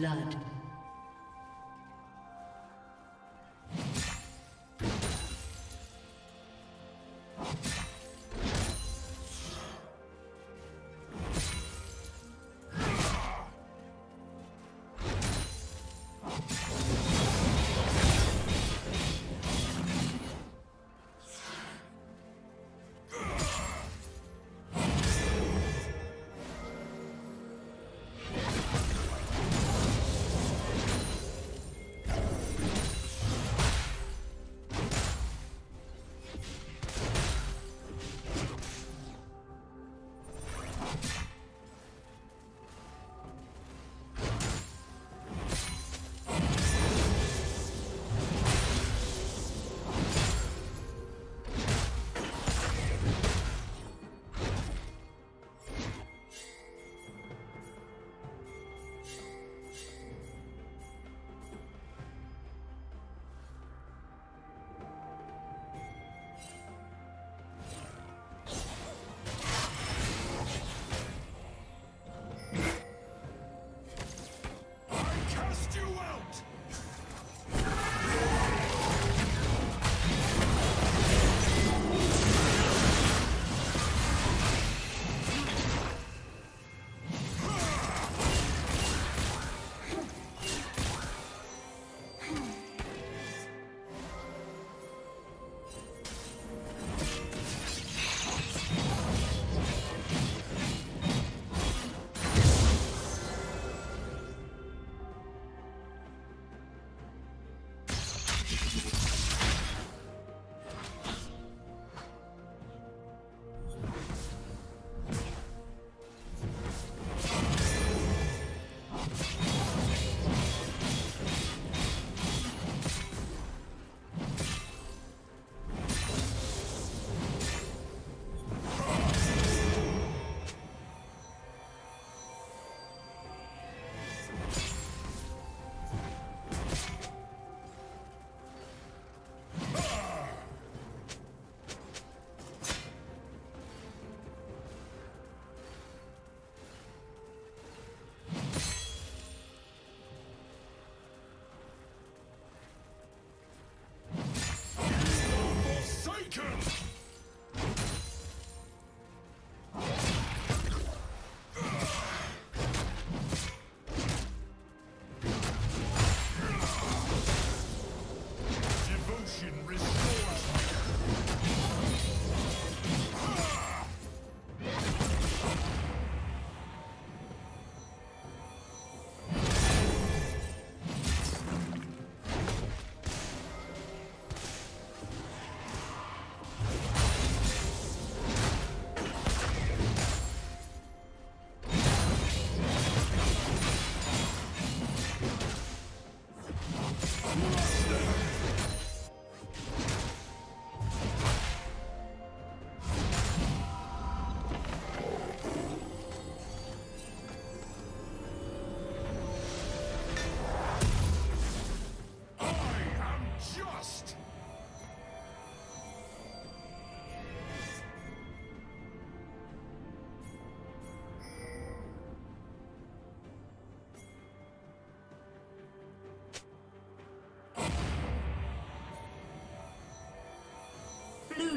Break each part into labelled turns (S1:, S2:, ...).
S1: blood.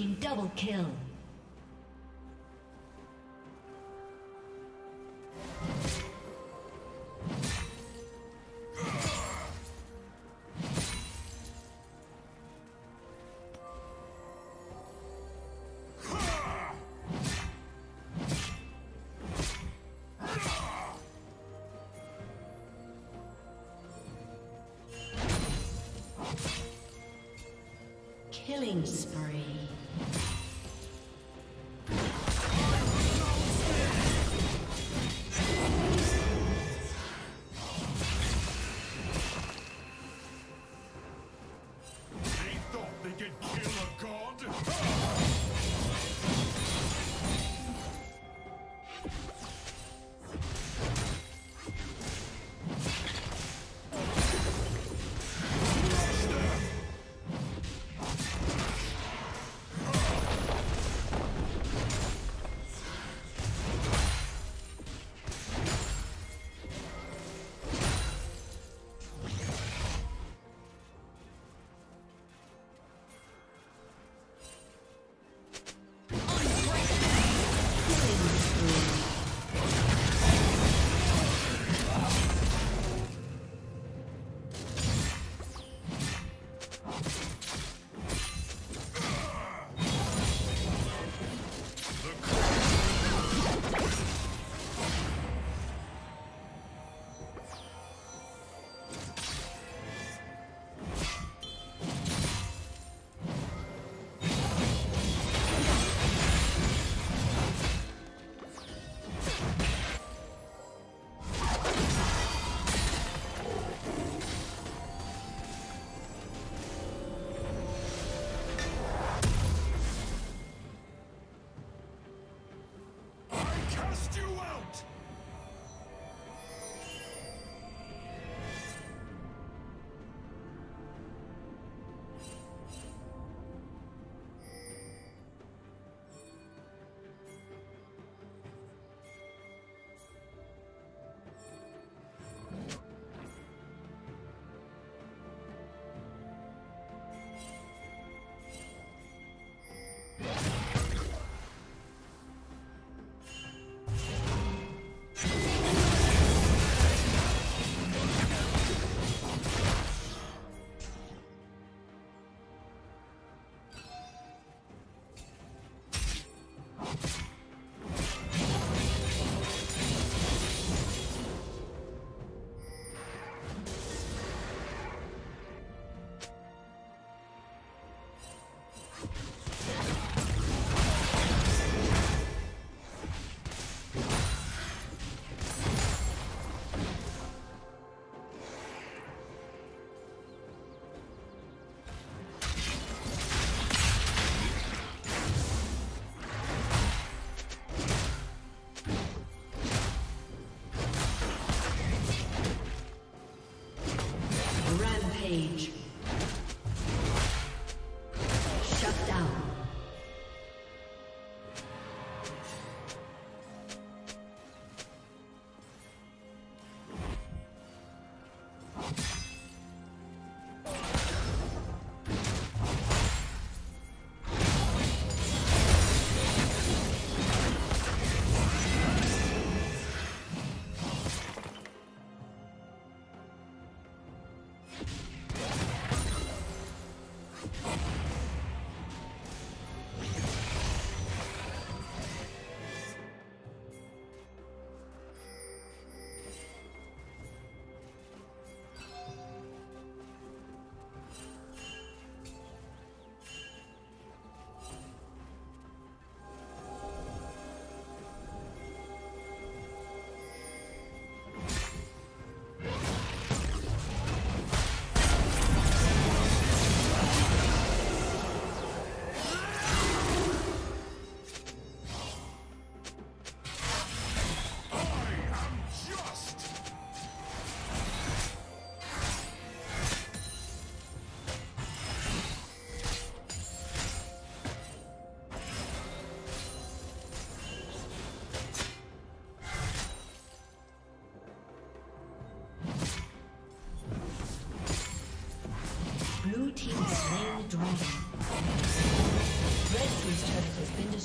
S1: Team double kill.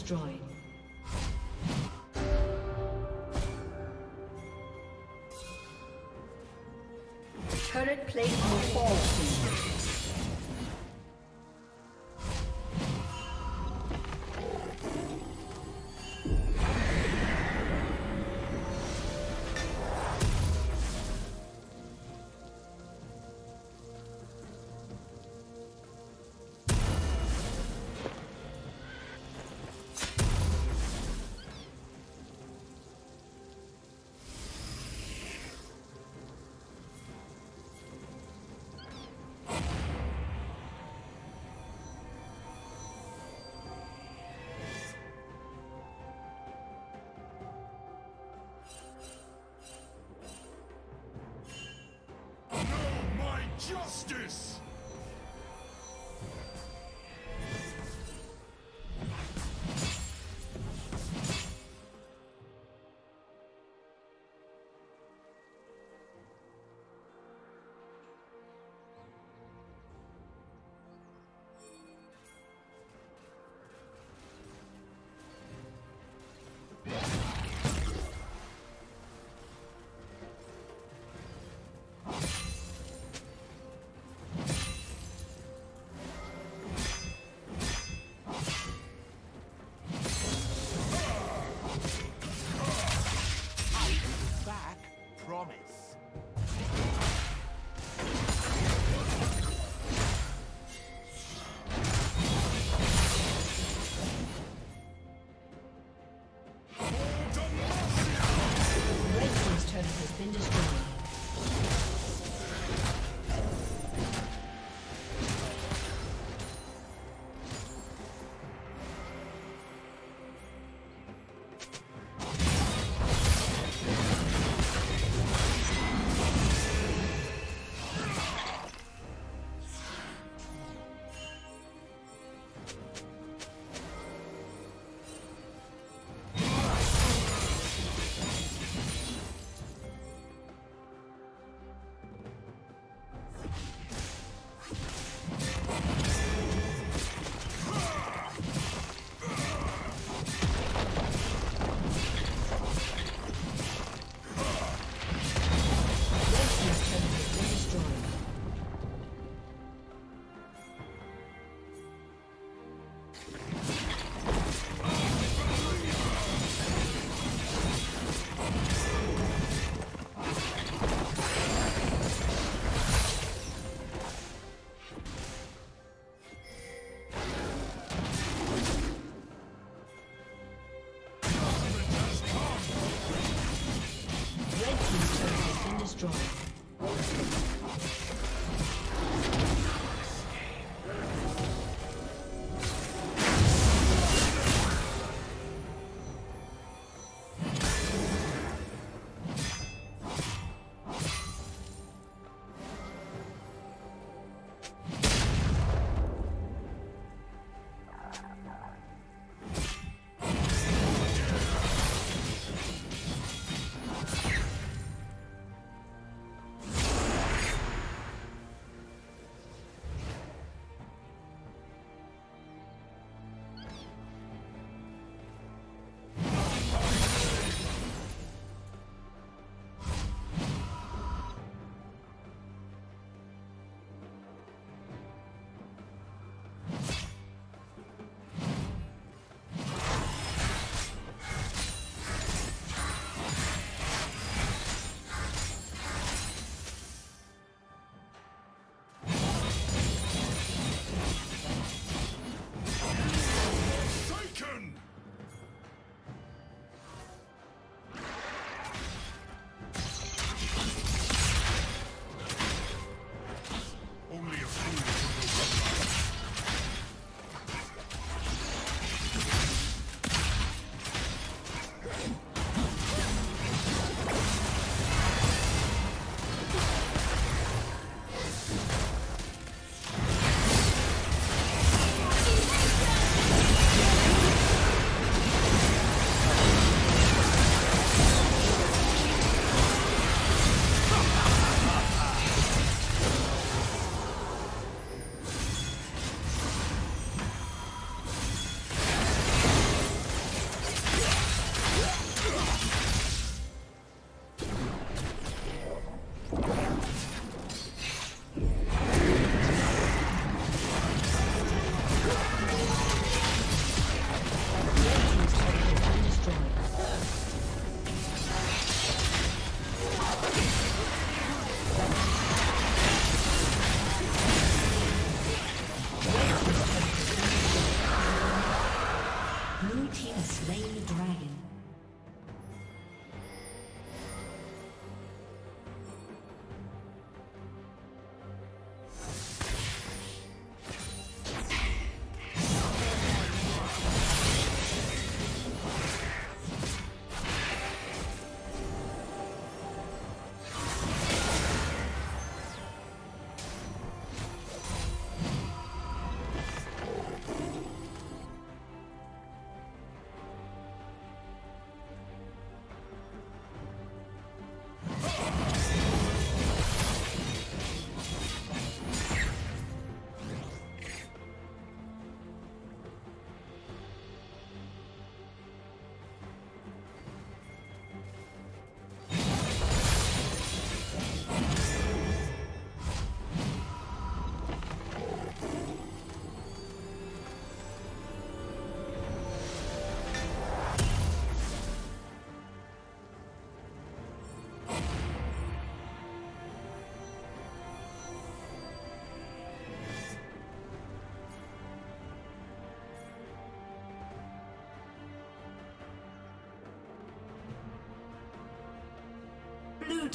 S2: Destroyed. Turret plate will fall soon.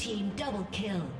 S2: Team double kill.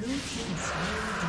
S2: Blue team